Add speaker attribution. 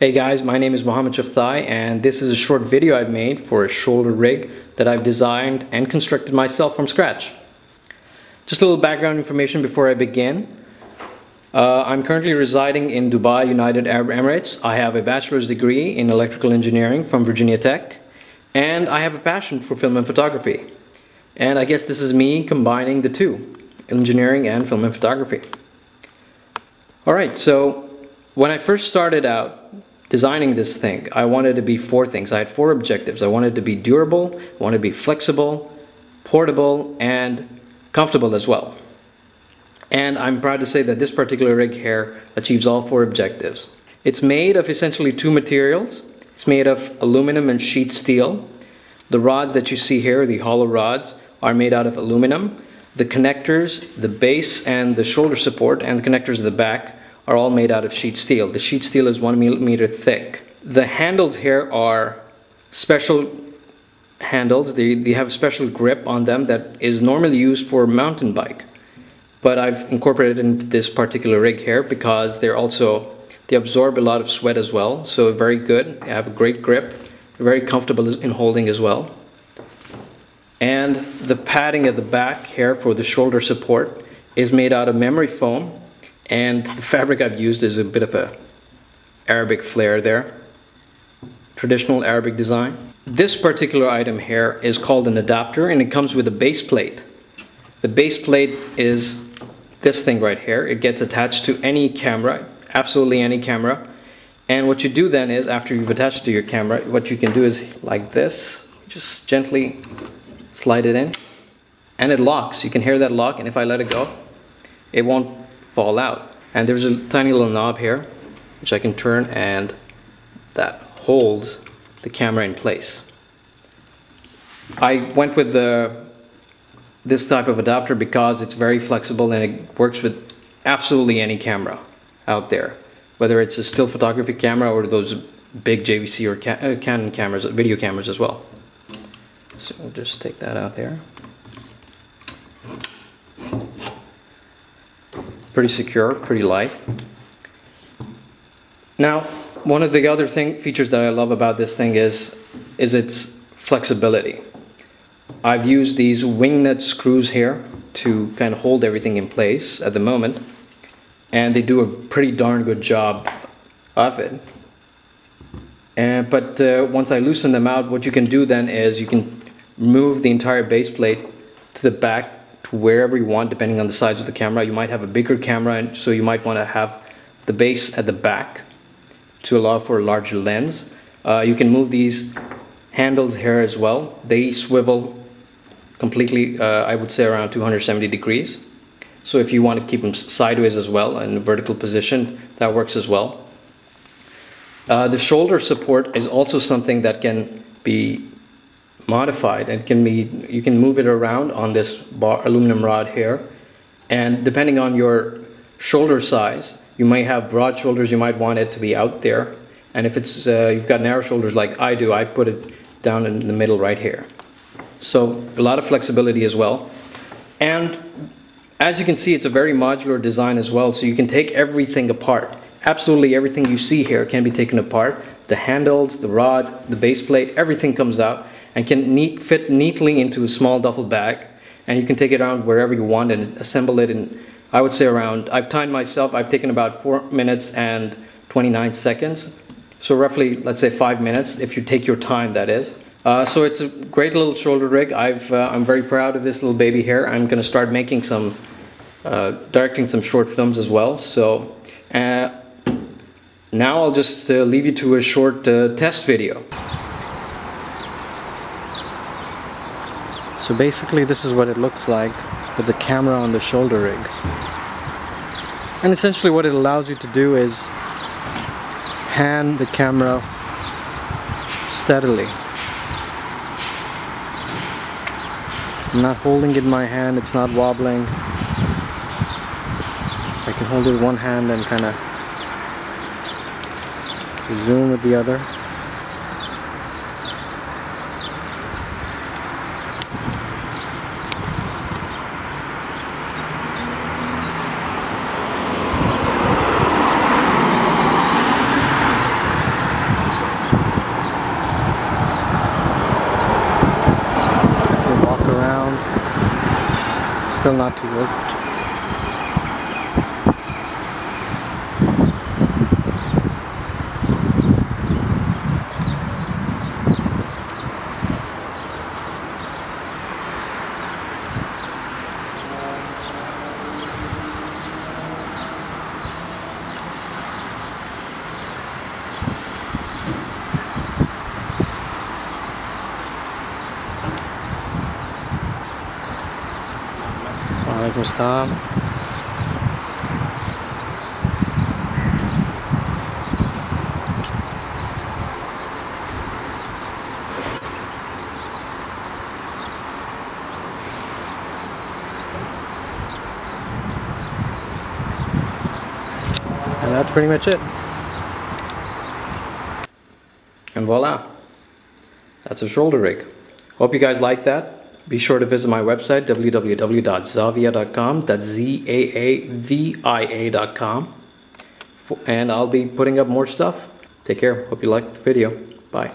Speaker 1: Hey guys, my name is Muhammad Chughtai and this is a short video I've made for a shoulder rig that I've designed and constructed myself from scratch. Just a little background information before I begin. Uh, I'm currently residing in Dubai, United Arab Emirates. I have a bachelor's degree in electrical engineering from Virginia Tech and I have a passion for film and photography. And I guess this is me combining the two, engineering and film and photography. Alright, so when I first started out, designing this thing, I wanted to be four things. I had four objectives. I wanted to be durable, I wanted to be flexible, portable, and comfortable as well. And I'm proud to say that this particular rig here achieves all four objectives. It's made of essentially two materials. It's made of aluminum and sheet steel. The rods that you see here, the hollow rods, are made out of aluminum. The connectors, the base and the shoulder support and the connectors at the back are all made out of sheet steel. The sheet steel is one millimeter thick. The handles here are special handles. They, they have a special grip on them that is normally used for mountain bike. But I've incorporated into this particular rig here because they're also, they absorb a lot of sweat as well. So very good. They have a great grip. Very comfortable in holding as well. And the padding at the back here for the shoulder support is made out of memory foam and the fabric I've used is a bit of a Arabic flair there. Traditional Arabic design. This particular item here is called an adapter and it comes with a base plate. The base plate is this thing right here. It gets attached to any camera, absolutely any camera. And what you do then is, after you've attached to your camera, what you can do is like this, just gently slide it in, and it locks. You can hear that lock, and if I let it go, it won't fall out. And there's a tiny little knob here, which I can turn and that holds the camera in place. I went with the this type of adapter because it's very flexible and it works with absolutely any camera out there. Whether it's a still photography camera or those big JVC or uh, Canon cameras, video cameras as well. So we'll just take that out there. Pretty secure, pretty light. Now, one of the other thing features that I love about this thing is, is its flexibility. I've used these wing nut screws here to kind of hold everything in place at the moment and they do a pretty darn good job of it. And, but uh, once I loosen them out, what you can do then is you can move the entire base plate to the back to wherever you want depending on the size of the camera. You might have a bigger camera and so you might want to have the base at the back to allow for a larger lens. Uh, you can move these handles here as well. They swivel completely, uh, I would say around 270 degrees. So if you want to keep them sideways as well in vertical position, that works as well. Uh, the shoulder support is also something that can be modified and can be you can move it around on this bar, aluminum rod here. And depending on your shoulder size you might have broad shoulders you might want it to be out there. And if it's uh, you've got narrow shoulders like I do I put it down in the middle right here. So a lot of flexibility as well. And as you can see it's a very modular design as well so you can take everything apart. Absolutely everything you see here can be taken apart. The handles the rods the base plate everything comes out and can neat, fit neatly into a small duffel bag and you can take it around wherever you want and assemble it in I would say around I've timed myself I've taken about four minutes and 29 seconds. So roughly let's say five minutes if you take your time that is. Uh, so it's a great little shoulder rig. I've uh, I'm very proud of this little baby here. I'm gonna start making some uh, directing some short films as well. So uh, now I'll just uh, leave you to a short uh, test video So basically this is what it looks like with the camera on the shoulder rig. And essentially what it allows you to do is pan the camera steadily. I'm not holding it in my hand, it's not wobbling. I can hold it with one hand and kind of zoom with the other. Still not too And that's pretty much it. And voila. That's a shoulder rig. Hope you guys like that. Be sure to visit my website www.zaavia.com. That's Z A A V I A.com. And I'll be putting up more stuff. Take care. Hope you liked the video. Bye.